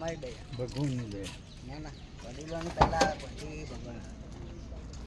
તમારી દયા. ભગવાનની દયા. ના ના વડીલોની પહેલા પછી